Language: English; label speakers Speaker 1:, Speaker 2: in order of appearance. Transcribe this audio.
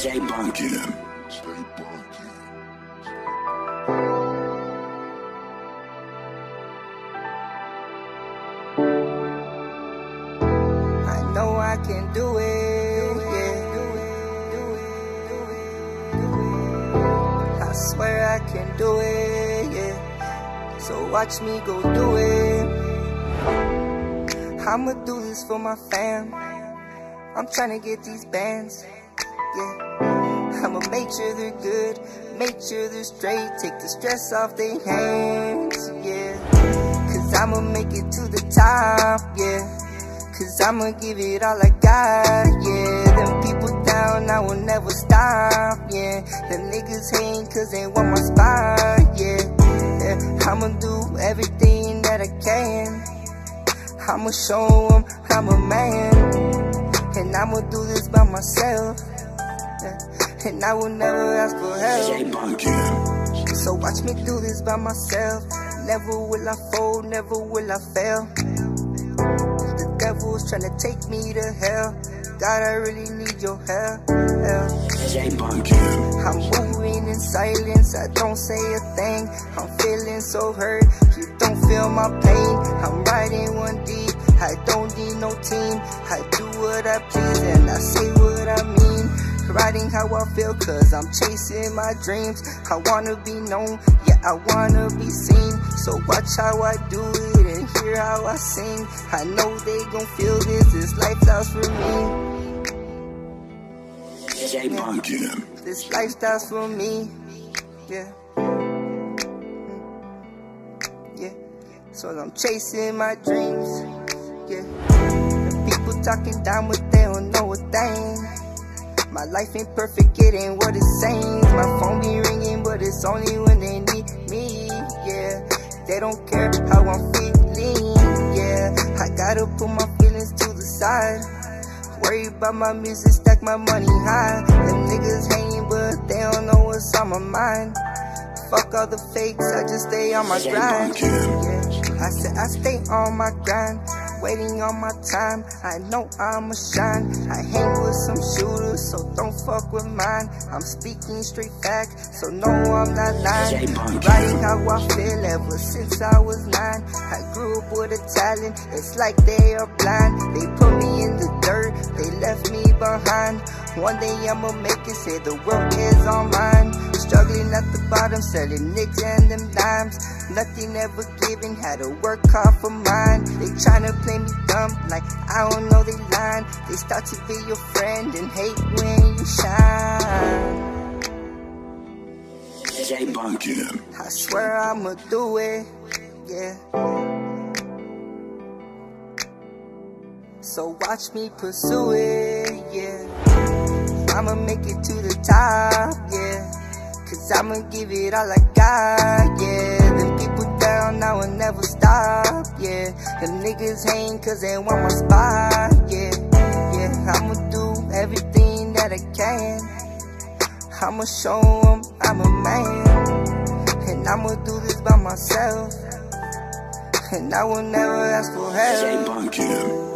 Speaker 1: Stay bunkin'. Stay bunkin'.
Speaker 2: I know I can do it. I swear I can do it, yeah. So watch me go do it. I'ma do this for my fam. I'm tryna get these bands, yeah. I'ma make sure they're good, make sure they're straight, take the stress off their hands, yeah. Cause I'ma make it to the top, yeah. Cause I'ma give it all I got, yeah. Them people down, I will never stop, yeah. Them niggas hating cause they want my spot, yeah. yeah. I'ma do everything that I can. I'ma show them I'm a man. And I'ma do this by myself. And I will never ask for help. So watch me do this by myself. Never will I fold, never will I fail. The devil's trying to take me to hell. God, I really need your help. I'm moving in silence, I don't say a thing. I'm feeling so hurt, you don't feel my pain. I'm riding one deep, I don't need no team. I do what I please and I say what I mean. Riding how I feel, cause I'm chasing my dreams. I wanna be known, yeah, I wanna be seen. So watch how I do it and hear how I sing. I know they gon' feel this, this lifestyle's for me.
Speaker 1: Bunkin'.
Speaker 2: This lifestyle's for me. Yeah. Mm. Yeah. So I'm chasing my dreams. Yeah. The people talking down, but they don't know a thing. My life ain't perfect, it ain't what it seems. My phone be ringing, but it's only when they need me. Yeah. They don't care how I'm feeling. Yeah. I gotta put my feelings to the side. Worry about my music, stack my money high. Them niggas hating, but they don't know what's on my mind. Fuck all the fakes, I just stay on my grind. Yeah, I said I stay on my grind, waiting on my time. I know I'ma shine. I hang with some shooters, so don't fuck with mine. I'm speaking straight facts, so no, I'm not lying. Writing how I feel ever since I was nine. I grew up with a talent, it's like they are blind. They put me in the dirt, they left me behind. One day I'ma make it, say the world is all mine. Struggling at the bottom, selling nicks and them dimes. Nothing ever given, had to work hard for mine. They tryna play me dumb, like I don't know they lying. They start to be your friend and hate when you shine.
Speaker 1: Stay bunkin'.
Speaker 2: I swear I'ma do it, yeah. So watch me pursue it, yeah. I'ma make it to the top, yeah. Cause I'ma give it all I got, yeah. Them people down, I will never stop, yeah. Them niggas hating cause they want my spot, yeah. Yeah, I'ma do everything that I can. I'ma show 'em I'm a man. And I'ma do this by myself. And I will never ask for help.